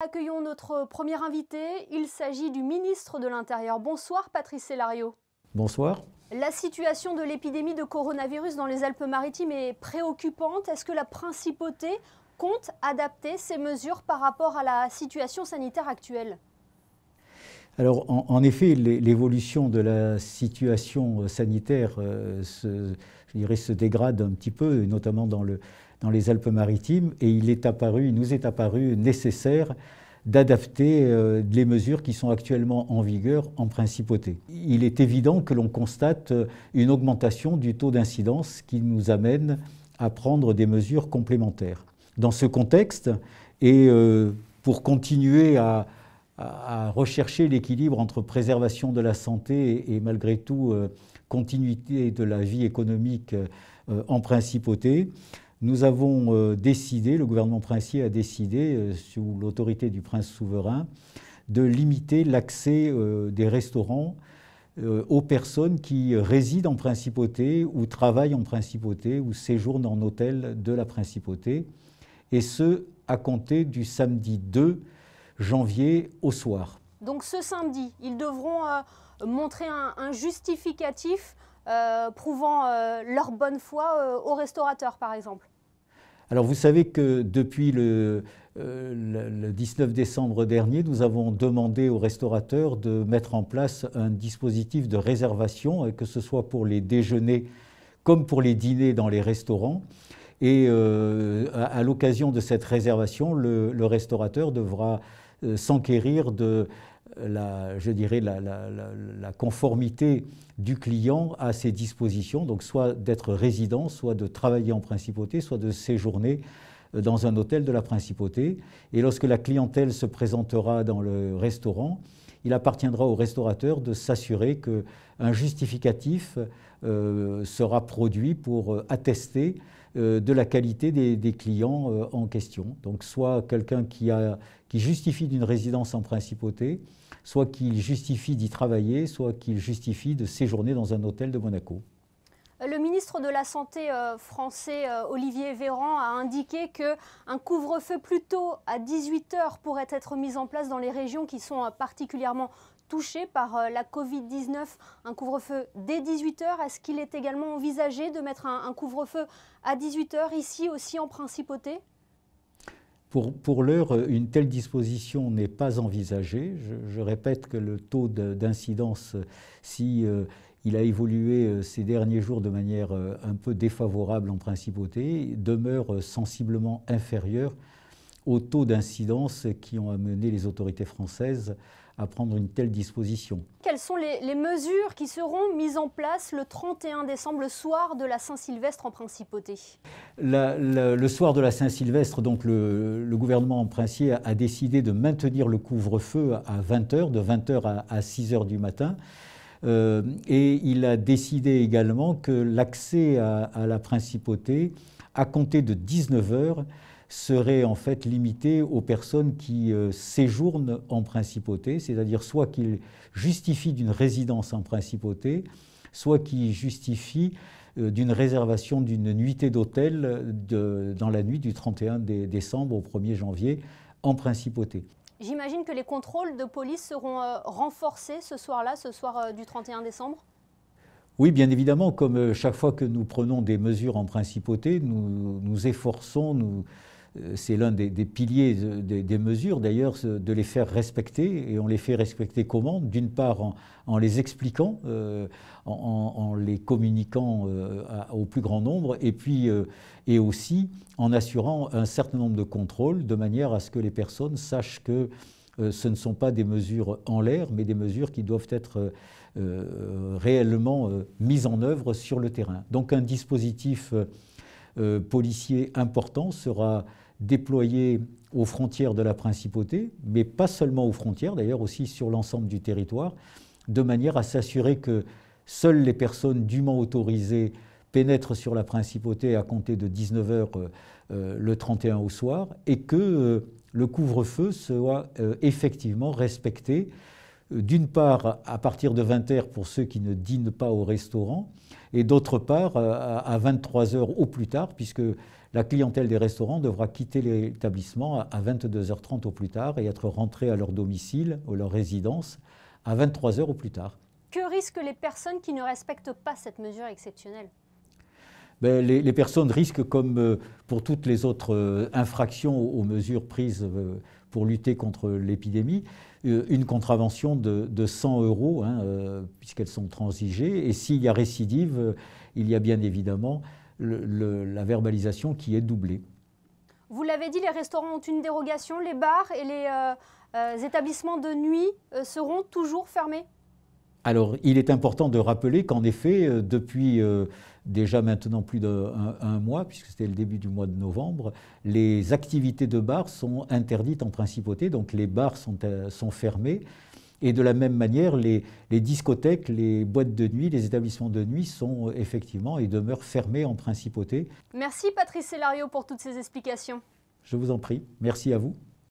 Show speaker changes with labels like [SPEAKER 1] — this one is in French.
[SPEAKER 1] Accueillons notre premier invité. Il s'agit du ministre de l'Intérieur. Bonsoir, Patrice Célario.
[SPEAKER 2] Bonsoir.
[SPEAKER 1] La situation de l'épidémie de coronavirus dans les Alpes-Maritimes est préoccupante. Est-ce que la principauté compte adapter ses mesures par rapport à la situation sanitaire actuelle?
[SPEAKER 2] Alors, en, effet, l'évolution de la situation sanitaire euh, se, je dirais, se dégrade un petit peu, notamment dans, le, dans les Alpes-Maritimes, et il est apparu, il nous est apparu nécessaire d'adapter euh, les mesures qui sont actuellement en vigueur en principauté. Il est évident que l'on constate une augmentation du taux d'incidence qui nous amène à prendre des mesures complémentaires. Dans ce contexte, et euh, pour continuer à, rechercher l'équilibre entre préservation de la santé et, malgré tout euh, continuité de la vie économique euh, en principauté. Nous avons euh, décidé, le gouvernement princier a décidé, sous l'autorité du prince souverain, de limiter l'accès des restaurants aux personnes qui résident en principauté ou travaillent en principauté ou séjournent en hôtel de la principauté, et ce, à compter du samedi 2 janvier au soir.
[SPEAKER 1] Donc ce samedi, ils devront euh, montrer un, justificatif euh, prouvant euh, leur bonne foi aux restaurateurs, par exemple.
[SPEAKER 2] Alors vous savez que depuis le, le, 19 décembre dernier, nous avons demandé aux restaurateurs de mettre en place un dispositif de réservation, que ce soit pour les déjeuners comme pour les dîners dans les restaurants. Et à, l'occasion de cette réservation, le, restaurateur devra euh, s'enquérir de la, je dirais, la, conformité du client à ces dispositions, donc soit d'être résident, soit de travailler en principauté, soit de séjourner euh, dans un hôtel de la principauté. Et lorsque la clientèle se présentera dans le restaurant, il appartiendra au restaurateur de s'assurer qu'un justificatif euh, sera produit pour attester euh, de la qualité des, clients euh, en question. Donc soit quelqu'un qui, qui justifie d'une résidence en principauté, soit qu'il justifie d'y travailler, soit qu'il justifie de séjourner dans un hôtel de Monaco.
[SPEAKER 1] Le ministre de la Santé euh, français, Olivier Véran, a indiqué qu'un couvre-feu plutôt à 18 heures pourrait être mis en place dans les régions qui sont particulièrement touchés par euh, la Covid-19, un couvre-feu dès 18h. Est-ce qu'il est également envisagé de mettre un, couvre-feu à 18h ici aussi en principauté?
[SPEAKER 2] Pour, l'heure, une telle disposition n'est pas envisagée. Je, répète que le taux d'incidence, si euh, il a évolué euh, ces derniers jours de manière un peu défavorable en principauté, demeure sensiblement inférieur au taux d'incidence qui ont amené les autorités françaises à prendre une telle disposition.
[SPEAKER 1] Quelles sont les, mesures qui seront mises en place le 31 décembre, le soir de la Saint-Sylvestre en Principauté?
[SPEAKER 2] Le soir de la Saint-Sylvestre, donc le, gouvernement en princier a, décidé de maintenir le couvre-feu à 20h, de 20h à, 6h du matin. Euh, et il a décidé également que l'accès à, à, la principauté, à compter de 19h, serait en fait limité aux personnes qui euh, séjournent en principauté, c'est-à-dire soit qu'ils justifient d'une résidence en principauté, soit qu'ils justifient euh, d'une réservation d'une nuitée d'hôtel dans la nuit du 31 décembre au 1er janvier en principauté.
[SPEAKER 1] J'imagine que les contrôles de police seront euh, renforcés ce soir-là, ce soir du 31 décembre?
[SPEAKER 2] Oui, bien évidemment, comme chaque fois que nous prenons des mesures en principauté, nous nous efforçons, nous, c'est l'un des, piliers des, mesures d'ailleurs, de les faire respecter. Et on les fait respecter comment? D'une part en, les expliquant, euh, en, les communiquant euh, au plus grand nombre, et puis et aussi en assurant un certain nombre de contrôles, de manière à ce que les personnes sachent que ce ne sont pas des mesures en l'air, mais des mesures qui doivent être réellement mises en œuvre sur le terrain. Donc un dispositif policier important sera déployés aux frontières de la principauté, mais pas seulement aux frontières, d'ailleurs aussi sur l'ensemble du territoire, de manière à s'assurer que seules les personnes dûment autorisées pénètrent sur la principauté à compter de 19h euh, euh, le 31 au soir, et que euh, le couvre-feu soit effectivement respecté, d'une part à partir de 20h pour ceux qui ne dînent pas au restaurant, et d'autre part à 23h au plus tard, puisque la clientèle des restaurants devra quitter l'établissement à 22h30 au plus tard et être rentrée à leur domicile ou leur résidence à 23h au plus tard.
[SPEAKER 1] Que risquent les personnes qui ne respectent pas cette mesure exceptionnelle?
[SPEAKER 2] Ben, les, personnes risquent, comme euh, pour toutes les autres euh, infractions aux mesures prises euh, pour lutter contre l'épidémie, une contravention de, 100 euros, hein, puisqu'elles sont transigées. Et s'il y a récidive, il y a bien évidemment la verbalisation qui est doublée.
[SPEAKER 1] Vous l'avez dit, les restaurants ont une dérogation, les bars et les établissements de nuit seront toujours fermés
[SPEAKER 2] alors, il est important de rappeler qu'en effet, euh, depuis euh, déjà maintenant plus d'un mois, puisque c'était le début du mois de novembre, les activités de bar sont interdites en principauté, donc les bars sont, euh, fermés. Et de la même manière, les, discothèques, les boîtes de nuit, les établissements de nuit sont effectivement et demeurent fermés en principauté.
[SPEAKER 1] Merci Patrice Célario pour toutes ces explications.
[SPEAKER 2] Je vous en prie. Merci à vous.